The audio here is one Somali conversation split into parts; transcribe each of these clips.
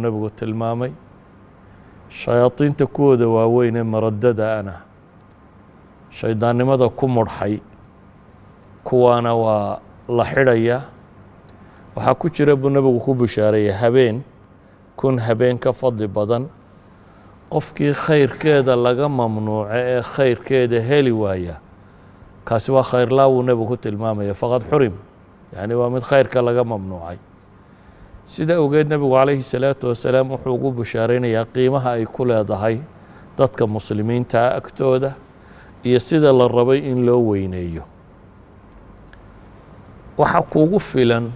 nebigu tilmaamay shayaadiinta kuwooda waaweyn ee maradada ana shaydaannimada ku mudhxay kuwaana waa la xidhayaa waxaa ku jira buu nebigu ku bishaareeyay habeen kun habeen ka fadli badan qofkii khayrkeeda laga mamnuuco ee khayrkeeda heli waaya. Kaasi waa khayrlaa wuu nebigu ku tilmaamaya faqad xurim. Yacni waa mid khayrka laga mamnuucay sida awgeed nebigu calayhi salaatu wasalaam wuxuu ugu bishaaraynayaa qiimaha ay ku leedahay dadka muslimiintaa agtooda iyo sida la rabay in loo weyneeyo? Waxa kugu filan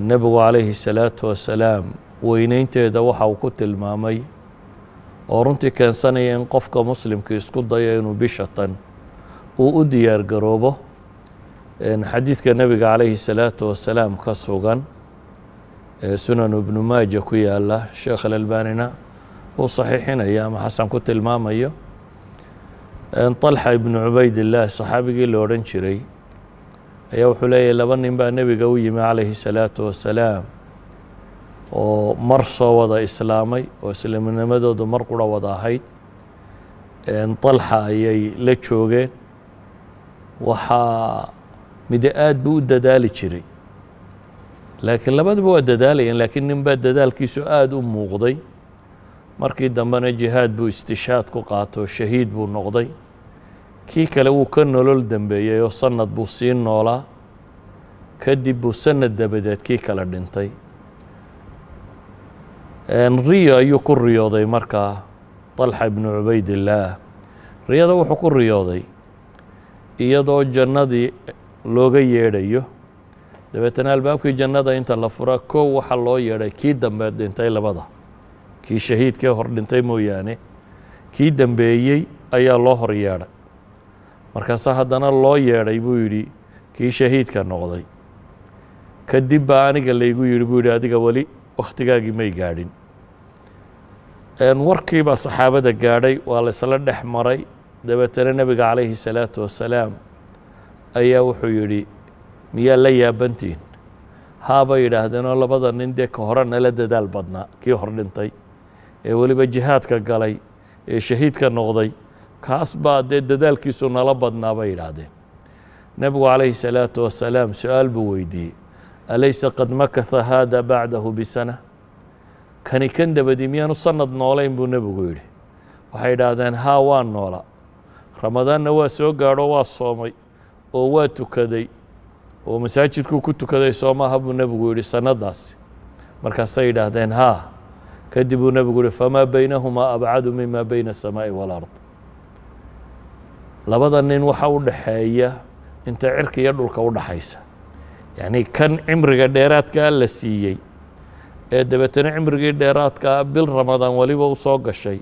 nebigu calayhi salaatu wasalaam weyneynteeda waxa uu ku tilmaamay oo runtii keensanaya in qofka muslimka isku dayo inuu bishatan uu u diyaar garoobo xadiidka nebiga calayhi salaatu wasalaam ka sugan ee sunanu ibnu maaja ku yaalla sheekh alalbanina uu saxiixinaya ama xasan ku tilmaamayo طalxa ibnu cubaydillaah saxaabigii la odhan jiray ayaa wuxuu leeyahy laba nin baa nebiga u yimi calayhi salaatu wasalaam oo mar soo wada islaamay oo islaamnimadoodu mar qura wada ahayd. طalxa ayay la joogeen waxaa mide aad buu u dadaali jiray laakiin labadaba waa dadaalayeen laakiin nin baa dadaalkiisu aada u muuqday. Markii dambena jihaad buu istishaad ku qaato shahiid buu noqday. Kii kale wuu ka nolol dembeeyey oo sanad buu sii noolaa. Kadib buu sanad dabadeed kii kale dhintay. Riyo ayuu ku riyooday markaa طalxa ibnu cubaydillaah riyada wuxuu ku riyooday iyadoo jannadii looga yeedhayo dabeetana albaabkii jannada inta la fura kow waxaa loo yeedhay kii dambeed dhintay labada. Kii shahiidkee hor dhintay mooyaane kii dambeeyey ayaa loo hor yeedhay. Markaasaa haddana loo yeedhay buu yidhi kii shahiidka noqday. Kadib baa aniga laygu yidhi buu yidhi adiga weli wakhtigaagii may gaadhin. Warkiibaa saxaabada gaadhay waa la isla dhex maray. Dabeetana nebiga calayhi salaatu wasalaam ayaa wuxuu yidhi miyaa la yaabantiin. Haabay yidhaahdeenoo labada nin dee ka hore nala dadaal badnaa kii hor dhintay ee weliba jihaadka galay ee shahiidka noqday kaas baa dee dadaalkiisu nala badnaa bay yidhaahdeen. Nebigu calayhi salaatu wasalaam su'aal buu weydiiyey alaysa qad makatha haada bacdahu bisana? Kani kan dabadii miyaanu sanad noolayn buu nebigu yidhi. Waxay yidhaahdeen haa waa noola. Ramadaanna waa soo gaadho waa soomay oo waa tukaday oo masaajidkuu ku tukaday soomaha buu nebigu yidhi sanadaasi. Markaasay yidhaahdeen haa kadib buu nebigu yihi famaa baynahumaa abcadu mima bayna asamaa'i waalard labada nin waxa u dhaxeeya inta cirka iyo dhulka u dhaxaysa. Yacnii kan cimriga dheeraadkaa la siiyey ee dabeetana cimrigii dheeraadkaa bil ramadaan weliba u soo gashay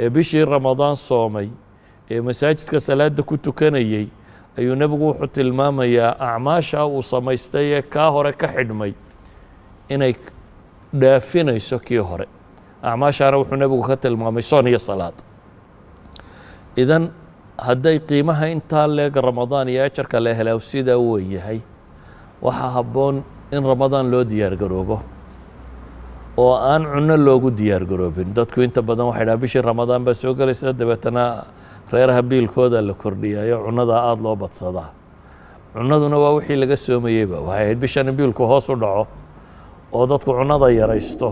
ee bishii ramadaan soomay ee masaajidka salaadda ku tukanayey ayuu nebigu wuxuu tilmaamayaa acmaasha uu samaystay ee kaa hore ka xidhmay inay dhaafinayso kii hore. Acmaashaana wuxuu nebigu ka tilmaamay soon iyo salaad. Idan hadday qiimaha intaa leeg ramadaan iyo ajarka la helaa sidaa u wen yahay waxaa habboon in ramadaan loo diyaar garoobo oo aan cunno loogu diyaar garoobin. Dadku inta badan waxay dhaha bishii ramadaan baa soo gelaysa dabeetana reeraha biilkooda la kordhiyayo cunnada aada loo badsadaa cunnaduna waa wixii laga soomayeyba. Waxay ahayd bishan in biilku hoos u dhaco oo dadku cunnada yaraysto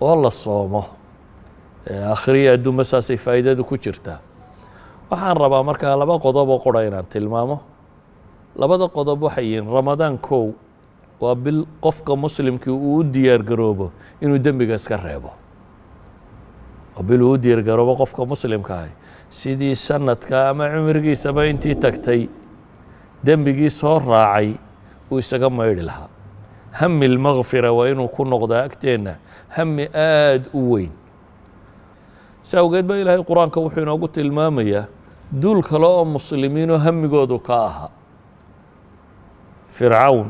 oo la soomo. Akhriya adduunba saasay faa'iidadu ku jirtaa. Waxaan rabaa markaa laba qodob oo qura inaan tilmaamo. Labada qodob waxay yihiin ramadaan kow waa bil qofka muslimkii uu u diyaar garoobo inuu dembiga iska reebo. Waa bil uu u diyaar garoobo qofka muslimka ahi sidii sanadka ama cimrigiisaba intii tagtay dembigii soo raacay uu isaga maydhi lahaa. Hami lmakfira waa inuu ku noqdaa agteenna hami aada u weyn. Si awgeed ba ilaahay qur'aanka wuxuu inoogu tilmaamayaa duul kale oo muslimiinoo hamigoodu ka ahaa fircawn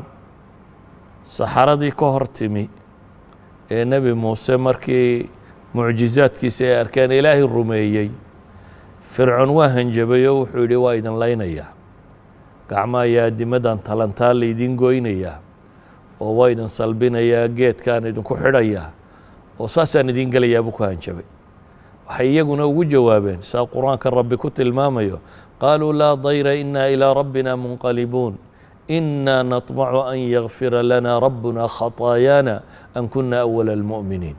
saxaradii ka hor timi ee nebi muuse markii mucjizaadkiisa ay arkeen ilaahay rumeeyey fircoon waa hanjabay oo wuxuu yidhi waa idin laynayaa gacmaha iyo adimadan talantaa laydin goynayaa oo waa idin salbinayaa geedkaan idinku xidhayaa oo saasaan idiin gelayaa buu ku hanjabay. Waxay iyaguna ugu jawaabeen saa qur'aanka rabbi ku tilmaamayo qaaluu laa dayra inaa ilaa rabbina munqalibuun. Inaa naطmacu an yakfira lana rabbuna khataayaana an kuna awala almu'miniin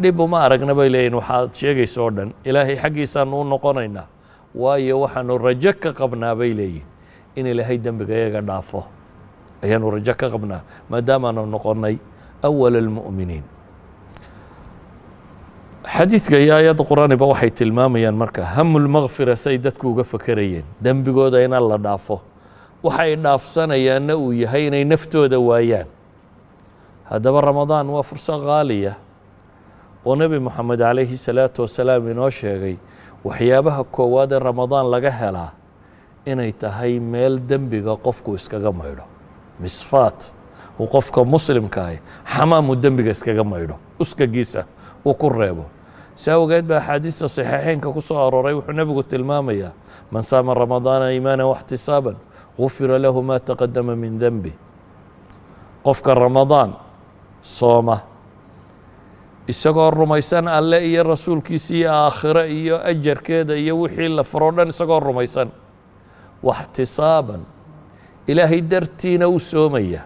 dhib uma aragna bay leeyihiin waxaad sheegaysa oo dhan ilaahay xaggiisaanu u noqonaynaa waayo waxaanu rajo ka qabnaa bay leeyihiin in ilaahay dembiga iyaga dhaafo. Ayaanu rajo ka qabnaa maadaamaanu noqonnay awala almu'miniin. Xadiidka iyo aayadda qur'aaniba waxay tilmaamayaan marka hamu lmakfira say dadku uga fakerayeen dembigooda inaan la dhaafo. Waxay dhaafsanayaanna uu yahay inay naftooda waayaan. Haddaba ramadaan waa furso qaaliya oo nebi moxamed calayhi salaatu wasalaam inoo sheegay waxyaabaha koowaad ee ramadaan laga helaa inay tahay meel dembiga qofku iskaga maydho. Misfaat uu qofka muslimka ahi xamaamuu dembiga iskaga maydho. Uskagiisa uu ku reebo. Si awgeed baa axaadiista saxiixeynka ku soo arooray wuxuu nebigu tilmaamayaa man saama ramadaana iimaana waxtisaaban gufira lahu ma taqadama min denbi qofka ramadaan sooma isagoo rumaysan alle iyo rasuulkiisa iyo aakhiro iyo ajarkeeda iyo wixii la faroo dhan isagoo rumaysan. Waxtisaaban ilaahay dartiina u soomaya.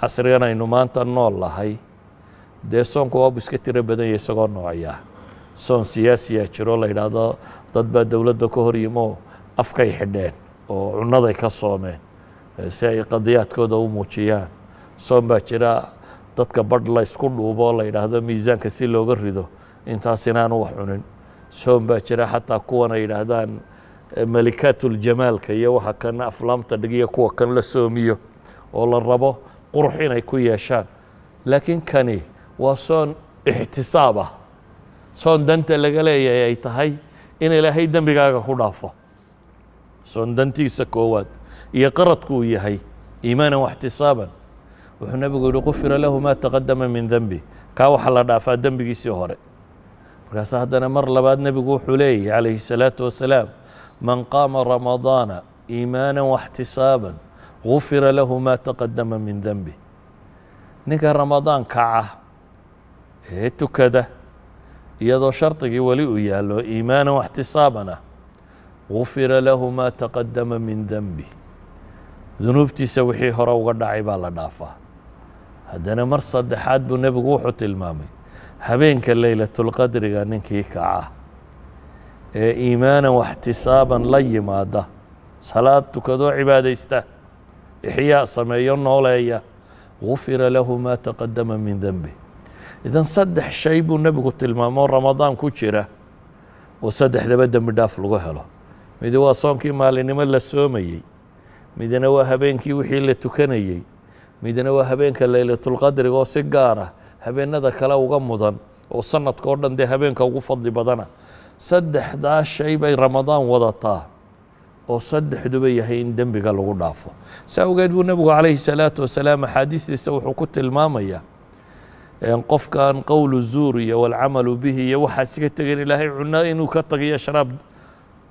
Casrigan aynu maanta nool lahay. Dee soonku waabu iska tiro badan yahay isagoo noocyaa soon siyaasiyaa jiro la yidhaahdo dad baa dowladda ka hor yimo afkay xidheen oo cunaday ka soomeen si ay qadiyaadkooda u muujiyaan. Soon baa jira dadka badh la ysku dhuubo la yidhaahdo miisaanka si looga rido intaas inaanu wax cunin. Soon baa jira xataa kuwan ay yidhaahdaan malikaatuljamaalka iyo waxa kan aflaamta dhigiyo kuwa kan la soomiyo oo la rabo qurux inay ku yeeshaan. Laakiin kani waa soon ixtisaab ah. Soon danta laga leeyahay ay tahay in ilaahay dembigaaga ku dhaafo. Soon dantiisa koowaad iyo qaradku uu yahay iimaanan waxtisaaban wuxuu nebigu yihi qufira lahu ma taqadama min denbi kaa waxaa la dhaafaa dembigiisii hore. Markaas haddana mar labaad nebigu wuxuu leeyahy calayhi الsalaatu wasalaam man qaama ramadaana iimaana waxtisaaban gufira lahu ma taqadama min denbi ninka ramadaan kaca ee tukada iyadoo shardigii weli uu yaallo iimaana waxtisaaban gufira lahu ma taqadama min denbi dunuubtiisa wixii hore uga dhacay baa la dhaafaa haddana mar saddexaad buu nebigu wuxuu tilmaamay habeenka leylatulqadriga ninkii kaca ee iimaanan waxtisaaban la yimaada salaad tukadoo cibaadaysta ixyaa sameeyo nooleeya gufira lahu ma taqadama min denbi idan saddex shay buu nebigu tilmaamoo ramadaan ku jira oo saddexdaba dembi dhaaf lagu helo. Midi waa soonkii maalinimo la soomayey midna waa habeenkii wixii la tukanayey midna waa habeenka leylatulqadriga oo si gaara habeenada kale uga mudan oo sanadka oo dhan dee habeenka ugu fadli badana. Saddexdaa shay bay ramadaan wadataa oo saddexduba yahay in dembiga lagu dhaafo. Si awgeed buu nebigu calayhi salaatu wasalaam axaadiistiisa wuxuu ku tilmaamayaa qofkan qowlu zuur iyo walcamalu bihi iyo waxaa iska tegeen ilaahay cuno inuu ka tagiyo sharaab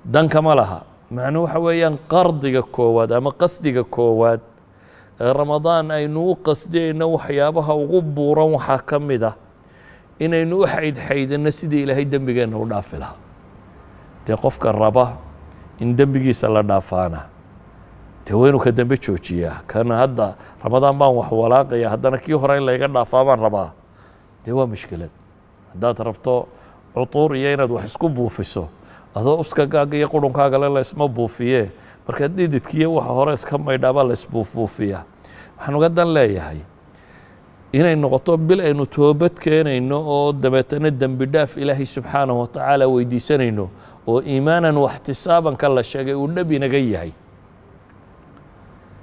dankama laha. Macnuu waxa weeyaan qardiga koowaad ama qasdiga koowaad ramadaan aynu u qasdiyeyno waxyaabaha ugu buuran waxaa ka mid ah inaynu u xaydxaydino sidii ilaahay dembigeenna u dhaafi lahaa. Dee qofka raba in dembigiisa la dhaafaana dee waa inuu ka dembe joojiyaa kana hadda ramadaan baan wax walaaqaya haddana kii hore in layga dhaafaa baan rabaa. Dee waa mushkilad haddaad rabto cutuur iyo inaad wax isku buufiso adoo uskagaaga iyo qurunkaagale laysma buufiye marka dhididkiiyo waxa hore iska maydhaabaa laysbuufbuufiyaa waxaan uga dan leeyahay inay noqoto bil aynu toobad keenayno oo dabeetana dembi dhaaf ilaahay subxaanahu watacaala weydiisanayno oo iimaanan waxtisaabanka la sheegay uu dhab inaga yahay.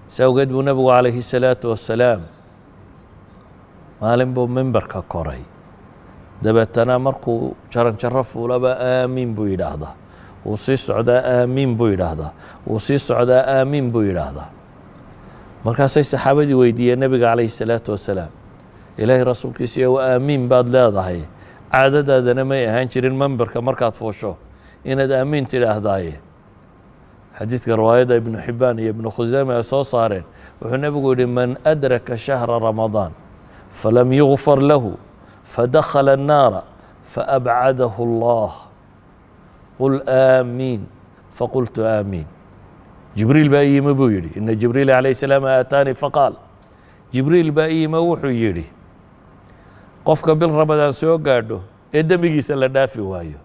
Si awgeed buu nebigu calayhi salaatu wasalaam maalin buu mimbarka koray. Dabeetana markuu jaranjaro fuulaba aamiin buu yidhaahdaa wuu sii socdaa aamiin buu yidhaahdaa. Wuu sii socdaa aamiin buu yidhaahdaa. Markaasay saxaabadii weydiiyeen nebiga calayhi salaatu wasalaam ilaahay rasuulkiisa yow aamiin baad leedahay. Caadadaadana may ahaan jirin memberka markaad fuusho inaad aamiin tidhaahdaaye. Xadiidka riwaayadda ibnu xibaan iyo ibnu khuseeme ay soo saareen wuxuu nebigu yidhi man adraka shahra ramadaan falam yugfar lahu fadakhala annaara faabcadahu allah qul aamiin faqultu aamiin jibriil baa i yimi buu yidhi ina jibriil calayh salaam aataanii faqaal jibriil baa i yimi wuxuu yidhi qofka bil ramadaan soo gaadho ee dembigiisa la dhaafi waayo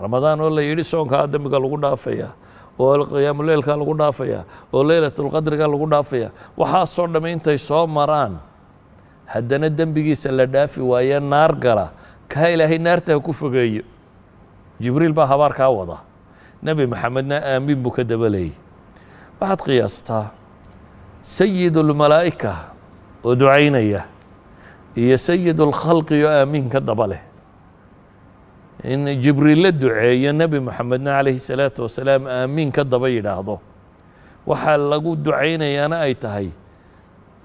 ramadaan oo la yidhi soonkaa dembiga lagu dhaafaya oo qiyaamuleylka lagu dhaafaya oo leylatulqadriga lagu dhaafaya waxaasoo dhamme intay soo maraan haddana dembigiisa la dhaafi waaye naar gala kaa ilaahay naarta ha ku fogeeyo jibriil baa habaarkaa wada. Nebi maxamedna aamiin buu ka dabalayay. Waxaad qiyaastaa sayid ulmalaa'ika oo ducaynaya iyo sayid ulkhalqi oo aamiin ka daba leh. In jibriil la duceeyo nebi moxamedna calayhi salaatu wasalaam aamiin ka daba yidhaahdo. Waxaa lagu ducaynayaana ay tahay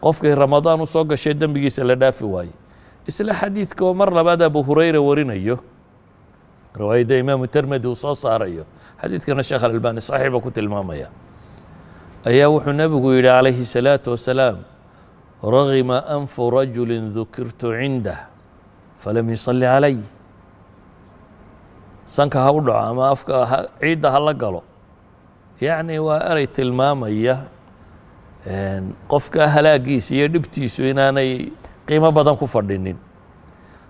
qofkay ramadaan u soo gashay dembigiisa la dhaafi waaye. Isla xadiidka oo mar labaad abu hurayra warinayo riwaayadda imaamu termedi uu soo saarayo. Xadiidkana sheekh alalbani saxiiba ku tilmaamaya. Ayaa wuxuu nebigu yidhi calayhi salaatu wasalaam ragima anfu rajuli dukirtu cindah falam yusalli calay sanka ha u dhaco ama afka ciidda ha la galo. Yacni waa erey tilmaamaya qofka halaagiisa iyo dhibtiisu inaanay qiimo badan ku fadhinin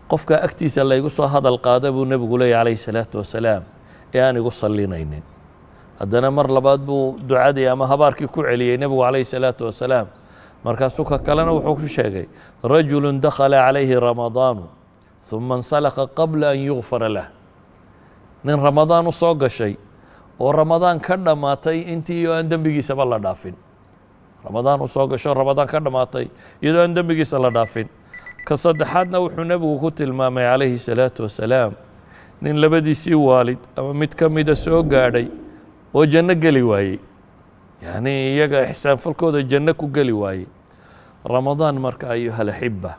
قفك أكتس الله يقصه هذا القادب ونبقوا لي عليه الصلاة والسلام يعني قصة لنين أدنا مر لباد بو دعادي أما هباركي كو علي نبقوا عليه الصلاة والسلام مركزك كلنا وحوكش شيء رجل دخل عليه رمضان ثم انسلخ قبل أن يغفر له من رمضان صوغ شيء ورمضان كذا ما تي يو أندم بيجي سب الله رمضان صوغ شو رمضان كذا ما يو أندم بيجي سب الله ka saddexaadna wuxuu nebigu ku tilmaamay calayhi الsalaatu wasalaam nin labadiisii waalid ama mid ka mida soo gaadhay oo janno geli waayey. Yacni iyaga ixsaanfalkooda janno ku geli waayey. Ramadaan marka ayuha alaxiba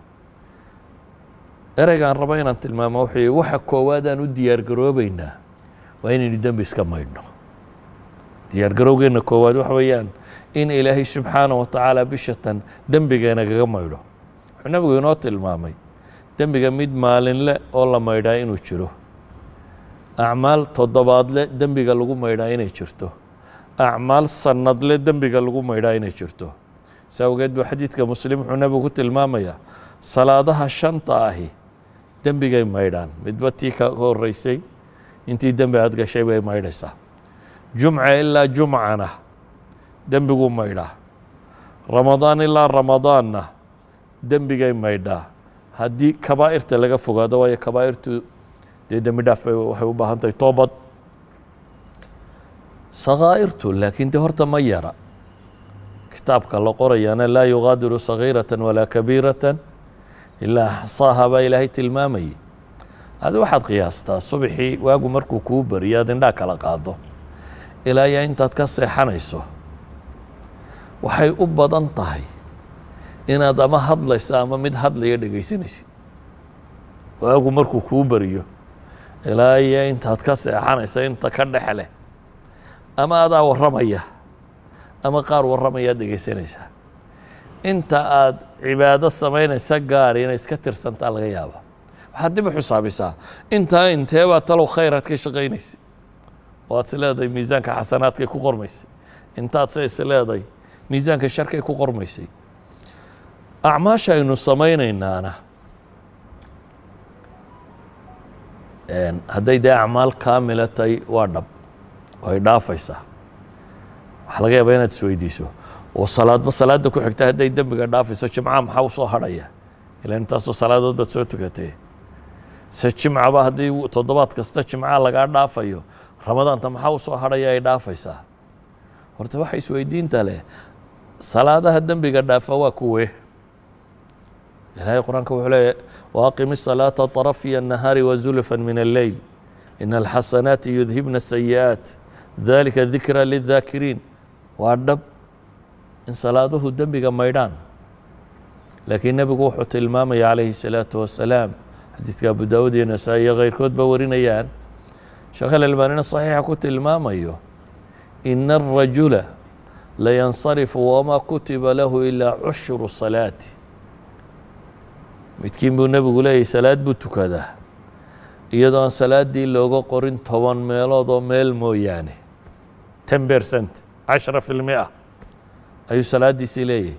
ereygaan rabo inaan tilmaamo wuxuu waxa koowaad aan u diyaar garoobeynaa waa inaynu dembi iska maydhno. Diyaar garowgeenna koowaad waxa weeyaan in ilaahay subxaana wa tacaala bishatan dembigeenagaga maydho wuxuu nebigu inoo tilmaamay dembiga mid maalinle oo la maydhaa inuu jiro. Acmaal toddobaadle dembiga lagu maydhaa inay jirto. Acmaal sanadle dembiga lagu maydhaa inay jirto. Saa awgeed buu xadiidka muslim wuxuu nebigu ku tilmaamayaa salaadaha shanta ahi dembigay maydhaan. Midba tii ka horeysay intii dembi aad gashay bay maydhaysaa. Jumca ilaa jumcana dembiguu maydhaa. Ramadaan ilaa ramadaanna dembigay maydhaa haddii kabaa'irta laga fogaado waayo kabaa'irtu dee dembi bay waxay u baahan tahay toobad. Sakaa'irtu laakiin de horta ma yara. Kitaabka la qorayaana laa yugaadiru sagiirata walaa kabiirata ilaa axsaaha baa ilaahay tilmaamayay adi waxaad qiyaastaa subaxii waagu markuu kuu bariyo aad indhaa kala qaado. Ilaa yaa intaad ka seexanayso. Waxay u badan tahay inaad ama hadlaysa ama mid hadlaya dhegaysanaysid waagu markuu kuu bariyo ilaa iyo intaad ka seexanaysa inta ka dhex leh ama adaa warramaya ama qaar warramayaad dhegaysanaysaa inta aad cibaado samaynaysa gaari inay iska tirsantaa laga yaaba. Waxaad dib u xisaabisaa intaa inteebaa talow khayraad ka shaqaynaysay oo aad is leedahay miisaanka xasanaadkay ku qormaysay. Intaad se is leedahay miisaanka sharkay ku qormaysay acmaasha aynu samaynaynaana hadday dee acmaal kaamila tahay waa dhab. Way dhaafaysaa. Waxaa laga yaabaa inaad isweydiiso oo salaadba salaadda ku xigta hadday dembiga dhaafayso jimcaha maxaa u hadhaya? Ila intaasoo salaadood baad soo tukatee se jimcaba haddii toddobaad kasta jimcaha lagaa dhaafayo ramadaanta maxaa u hadhaya ay dhaafaysaa? Horta waxa isweydiinta leh. Salaadaha dembiga dhaafa waa kuwe ilaahay qur-aanka wuxuu leeyahy waaqim الصalaaةa طرفya النahaari وزulفa min الleyl in الxasanaati yudhibna الsayi'aaت dalika dikra lلذaakiriin waa dhab in salaaduhu dembiga maydhaan laakiin nebigu wuxuu tilmaamaya calayhi الsalaaةu wasalaam xadiidka abu daawud iyo nasaa-i iyo keyrkood ba warinayaan sheekh alalbaanina صaxiixa ku tilmaamayo ina الrajula layansarifu wama kutiba lahu ilaa cushru salaati midkiin buu nebigu leeyahy salaad buu tukadaa. Iyadoo salaaddii looga qorin toban meelood oo meel mooyaane ten percent cashara fi ayuu salaaddiisii leeyahay.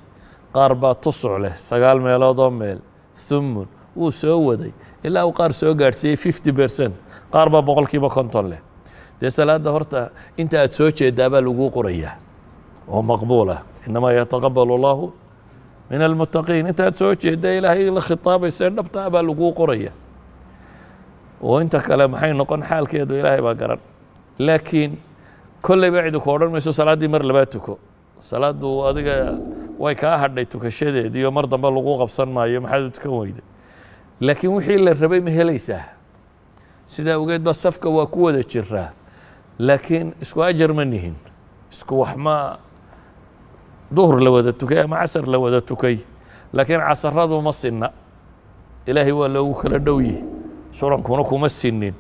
Qaar baa tusuc leh sagaal meelood oo meel thumun wuu soo waday. Ilaa uu qaar soo gaadhsiiyey fifty percent qaar baa boqol kiiba konton leh. Dee salaadda horta inta aad soo jeedaa baa laguu qorayaa oo maqbuulah inamaa yataqabal allahu min almuttaqiin inta aad soo jeedda ilaahay la khitaabaysa dhabtaa baa laguu qoraya oo inta kale maxay noqon xaalkeedu ilaahay baa garan laakiin kolleyba cidi ku odhan mayso salaaddii mar labaad tuko salaaddu adiga way kaa hadhay tukashadeediiyo mar dambe lagu qabsan maayo maxaad u tukan weyday laakiin wixii la rabay ma helaysaa sidaa ogeed ba safka waa ku wada jiraa laakiin isku ajar ma nihin isku wax ma duhur la wada tukay ama casar la wada tukay. Laakiin casaradu ma sinna. Ilaahay waa loogu kala dhow yihi surankuna kuma sinin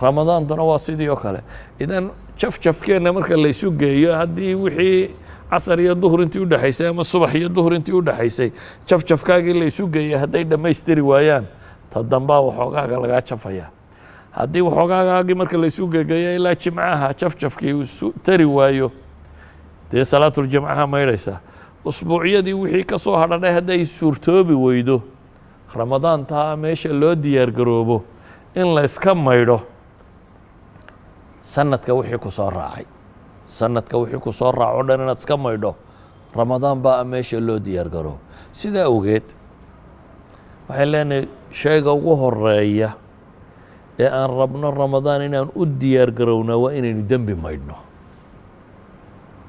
ramadaantuna waa sidii oo kale. Idan jafjafkeenna marka laysu geeyo haddii wixii casar iyo duhur intii udhexaysay ama subax iyo duhur intii udhexaysay jafjafkaagii laysu geeyay hadday dhammaystiri waayaan ta waxoogaaga lagaa jafaya haddii waxoogaagaagii marka laysu gegeeyo ilaa jimcaha jafjafkii uu tari waayo dee salaatuljimcaha maydhaysa usbuucyadii wixii ka soo hadhanay hadday suurtoobi weydo ramadaantaa meesha loo diyaar garoobo in la iska maydho. Sanadka wixii ku raacay. Sanadka wixii ku soo dhan inaad iska maydho ramadaan baa meesha loo diyaar garoobo. Sidaa awgeed waxay leenahay shayga ugu horreeya ee aan rabno ramadaan inaan u diyaar garownaa waa inaynu dembi maydhno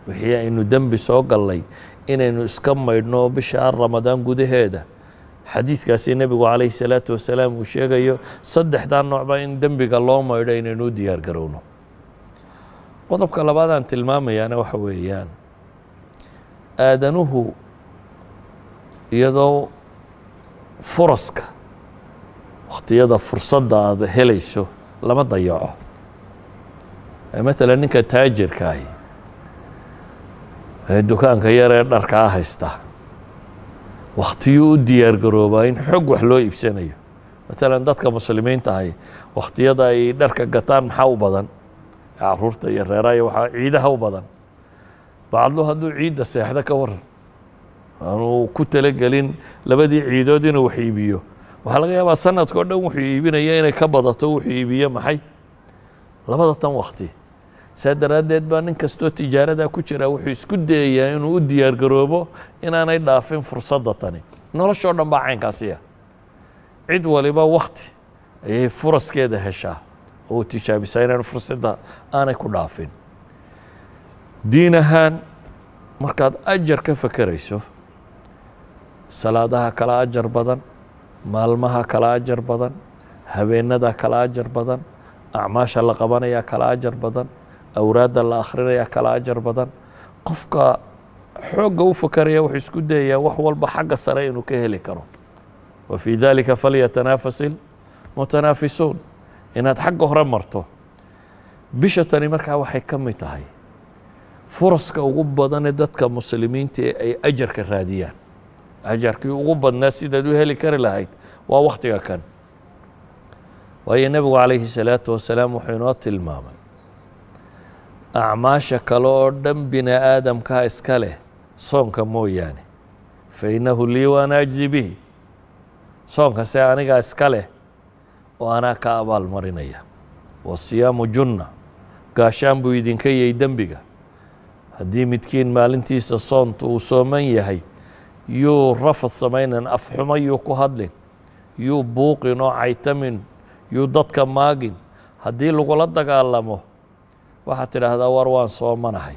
wixii aynu dembi soo gallay inaynu iska maydhno bisha ramadaan gudaheeda. Xadiidkaasi nebigu calayhi salaatu wasalaam uu sheegayo saddexdaa noocba in dembiga loo maydho inaynu u diyaar garowno. Qodobka labaad aan tilmaamayaana waxa weeyaan aadanuhu iyadoo furaska wakhtiyada fursadda aad helayso lama dayaco. Maalan ninka taajirkaahi ee dukaanka yar ee dharkaa haysta. Wakhtiyuu u diyaar garoobaa in xog wax loo iibsanayo. Maalan dadka muslimiinta ahi wakhtiyada ay dharka gataan maxaa u badan? Caruurta iyo reeraha waxaa ciidaha u badan. Bacdlu hadduu ciidda seexda ka waran aanuu ku talagelin labadii ciidood inuu wax iibiyo. Waxaa laga yaabaa sanadka o dhan wuxuu iibinaya inay ka badato wuxuu iibiyo maxay? Labada tan wakti saa daraaddeed baa nin kastoo tijaarada ku jira wuxuu isku dayayaa inuu u diyaar garoobo inaanay dhaafin fursadda tani. Noloshoo dhan baa caynkaasiya cid waliba wakti ayay furaskeeda heshaa oo tijaabisaa inaan fursadda aanay ku dhaafin. Diin ahaan markaad ajar ka fakerayso salaadaha kala ajar badan maalmaha kala ajar badan habeenada kala ajar badan acmaasha la qabanaya kala ajar badan awraadda la akrinaya kala ajar badan. Qofka xoogga u fakeraya wuxuu isku dayayaa wax walba xagga sare inuu ka heli karo. Wa fii dalika falyatanaafasil mutanaafisuun inaad xagga hore marto. Bisha tani markaa waxay ka mid tahay furaska ugu badanee dadka muslimiinta ay ajarka raadiyaan. Ajarkii ugu badnaa sidaad u heli kari lahayd waa wakhtiga kan. Waayo nebigu calayhi salaatu wasalaam wuxuu inoo tilmaamay acmaasha kale oo dhan bini aadamkaa iska leh soonka mooyaane. Fa innahu lii waana ajzi bihi. Soonkase anigaa iska leh oo anaa ka abaalmarinaya wasiyaamu junna gaashaan buu idinka yay dembiga. Haddii midkiin maalintiisa soonta uu sooman yahay yuu rafad samaynan afxumo yuu ku hadlin. Yuu buuqin oo caytamin yuu dadka maagin. Haddii lagula dagaalamo waxaad tidhaahdaa war waan soomanahay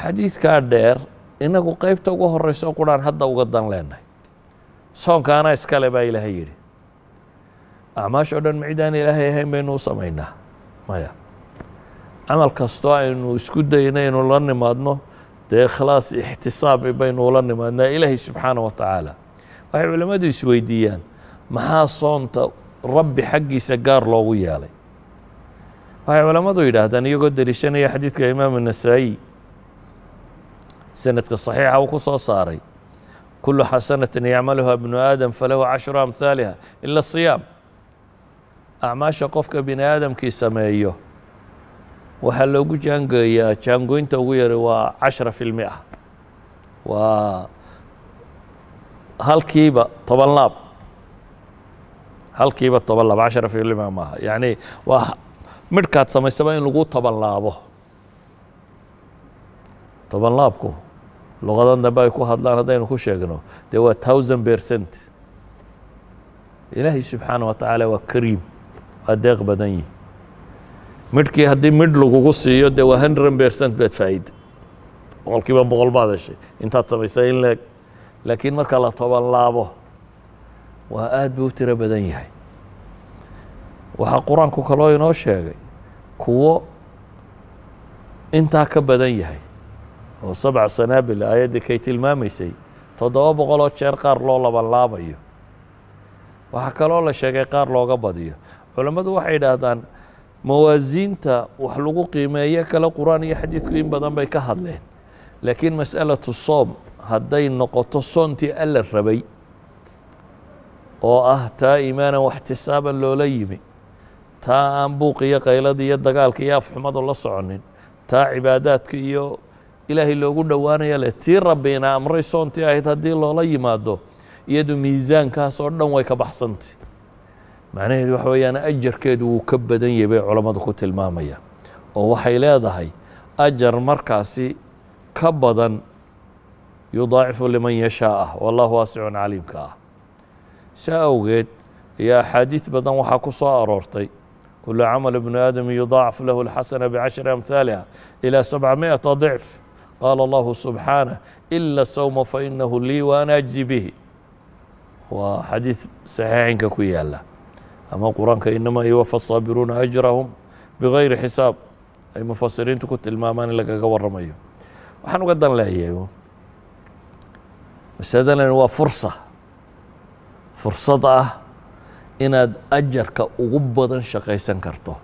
xadiidkaa dheer inagu qeybta ugu horeyso quraan hadda uga dan leenahay. Soonka anaa iskale baa ilaahay yidhi. Acmaasha o dhan macidaan ilaahay ahayn baynu u samaynaa maya. Camal kastoo aynu isku dayno aynu la nimaadno dee ikhlaas ixtisaab baynu ula nimaadnaa ilaahay subxaana wa tacaala. Waxay culimmadu isweydiiyaan maxaa soonta rabbi xaggiisa gaar loogu yeelay waxay culammadu yidhaahdaan iyagoo deliishanaya xadiidka imaamu nasaa-i sanadka saxiixa uu ku soo saaray. Kulu xasanatin yacmaluha bnu aadam falahu cashru amhaaliha ila siyaam. Acmaasha qofka bini aadamkii sameeyo waxaa loogu jaangeeyaa jaangoynta ugu yara waa cashra fi lmia waa halkiiba toban laab. Halkiiba toban laab cashra fi maaha. Yani waa midhkaad samaysaba in lagu toban laabo toban laabku luqadan dambe ay ku hadlaan haddaynu ku sheegno dee waa thousand percent. Ilaahay subxaana wa tacaala waa kariim waa deeq badan yihi midhkii haddii midh lagugu siiyo dee waa hundred percent baad faa'iida boqol kiiba boqol baad heshay intaad samaysay in leeg. Laakiin marka la toban laabo waa aad buu u tiro badan yahay. Waxaa qur'aanku kaloo inoo sheegay kuwo intaa ka badan yahay oo sabca sanaabil aayaddii kay tilmaamaysay toddoba boqoloo jeer qaar loo laban laabayo waxaa kaloo la sheegay qaar looga badiyo. Culammadu waxay idhaahdaan mawaasiinta wax lagu qiimeeyo kale qur'aan iyo xadiidku in badan bay ka hadleen. Laakiin mas'alatu soom hadday noqoto soontii alla rabay oo ah taa iimaanan waxtisaaban loola yimi taa aan buuq iyo qayladii iyo dagaalka iyo afxumadu la soconin taa cibaadaadka iyo ilaahay loogu dhowaanaya leh tii rabbiina amray ahayd haddii loola yimaado iyadu miisaankaas oo dhan way ka baxsantay macnaheedu waxa weeyaan ajarkeedu wuu ka badan yahay bay culammadu ku tilmaamayaan oo waxay leedahay ajar markaasi ka badan yudaacifu liman yashaa ah wallahu waasicun caliimka ah. Saa awgeed iyo axaadiid badan waxaa ku soo aroortay kulu camal ibnu aadam yudaacaf lahu اlxasana bcashri amhaaliha ilى sabcamiئata ضicf qaala allahu subxaanah ila sawma fainahu lii waana ajzi bihi waa xadiid saxiixinka ku yaala ama qur-aanka inama yuwafa الsaabiruuna ajrahum bigayri xisaab ay mufasiriintu ku tilmaamaan in lagaga waramayo waxaan uga dan leeyahay masaladan waa fursa fursad ah inaad ajarka ugu badan shaqaysan karto.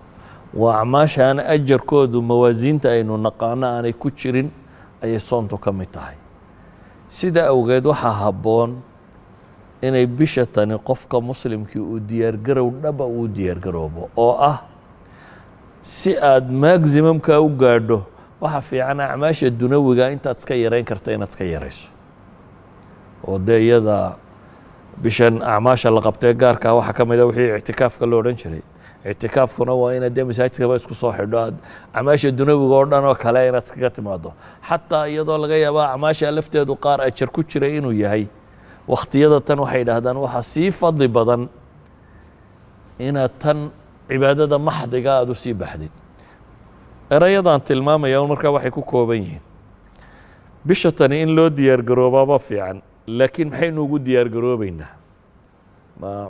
Waa acmaashaan ajarkoodu mawaasiinta aynu naqaano aanay ku jirin ayay soontu ka mid tahay. Sida awgeed waxaa habboon inay bisha tani qofka muslimkii uu diyaargarow dhaba uu diyaargaroobo oo ah si aad maximumka u gaadho waxa fiican acmaasha dunawiga intaad iska yarayn karta inaad iska yarayso. Oo dee iyada bishan acmaasha la qabtee gaarkaa waxaa ka mid a wixii ictikaafka lo odhan jiray. Ictikaafkuna waa inaad dee masaajidkaba isku soo xidho aad acmaasha dunawiga oo dhan oo kale inaad iskaga timaado xataa iyadoo laga yaaba acmaasha lafteedu qaar ajar ku jiray inuu yahay wakhtiyada tan waxay idhaahdaan waxaa sii fadli badan inaad tan cibaadada maxdiga aada u sii baxdid. Erayadaan tilmaamaya markaa waxay ku kooban yihiin bisha tani in loo diyaargaroobaaba fiican laakiin maxaynu ugu diyaargaroobeynaa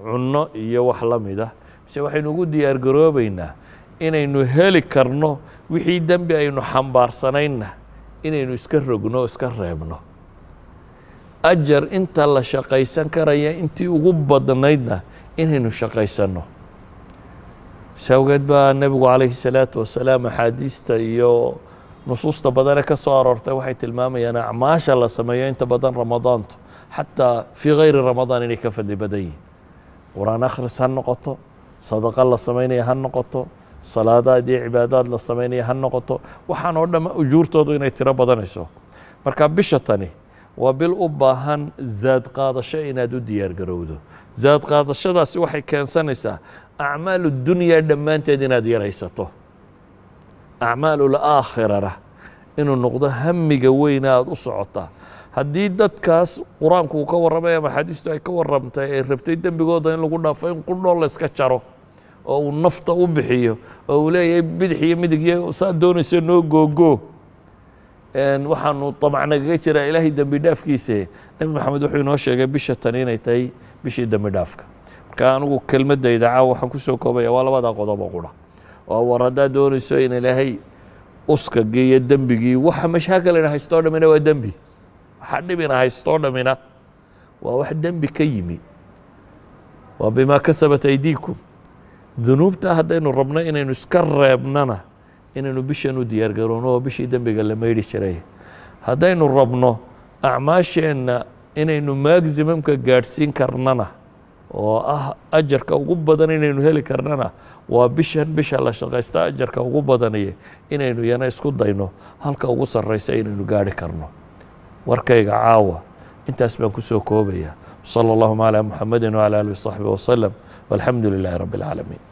cunno iyo wax la mid ah mise waxaynu ugu diyaargaroobeynaa inaynu heli karno wixii dembi aynu xambaarsanaynna inaynu iska rogno iska reebno. Ajar inta la shaqaysan karaya intii ugu badnaydna inaynu shaqaysanno. Sawgeed baa nebigu calayhi salaatu wasalaam axaadiista iyo nusuusta badane ka soo aroortay waxay tilmaamayaan acmaasha la sameeyo inta badan ramadaantu xataa fii gayri ramadaan inay ka fadli badan yihiin qur'aan akhris ha noqoto sadaqa la samaynaya ha noqoto salaadaad iyo cibaadaad la samaynaya ha noqoto waxaan oo dhamma ujuurtoodu inay tiro badanayso marka bisha tani waa bil u baahan zaad qaadasho inaad u diyaargarowdo zaad qaadashadaasi waxay keensanaysaa acmaalu dunyaa dhammaanteed inaad yaraysato acmaalul aakhirana inuu noqdo hamiga weyna aada u socotaa haddii dadkaas qur'aanku uu ka warramay ama axaadiistu ay ka warramtay ay rabtay dembigooda in lagu dhaafo in qudhoo la iska jaro oo uu nafta u bixiyo oo uu leeyahay bidix iyo midig iyo saad doonayso noo googoo waxaanu damacnagaga jiraa ilaahay dembi dhaafkiise nebi maxamed wuxuu inoo sheegay bisha tani inay tahay bishii dembi dhaafka. Marka anigu kelmadayda caawa waxaan ku soo koobaya waa labadaa qodob qura. Waa war haddaad doonayso in ilaahay uskagii iyo dembigii. Waxa mashaakilina haystoo dhamina waa dembi waxa dhibina haystoo dhamina. Waa wax dembi ka yimi. Waa bimaa kasabat aydiikum dunuubta haddaynu rabno inaynu iska reebnana inaynu bishan u oo bishii dembiga la maydhi jiray. Haddaynu rabno acmaasheenna inaynu maximumka gaadhsiin karnana oo ah ajarka ugu badan inaynu heli karnana waa bishan bisha la shaqaysta ajarka ugu badaniye inaynu yana isku dayno halka ugu sarraysa inaynu gaadhi karno warkayga caawa. Intaas baan ku soo koobaya wsala allahuma calaa muxamadi wcala alih wsaxbi wasalam walxamdu lilaahi rabbi اlcaalamiin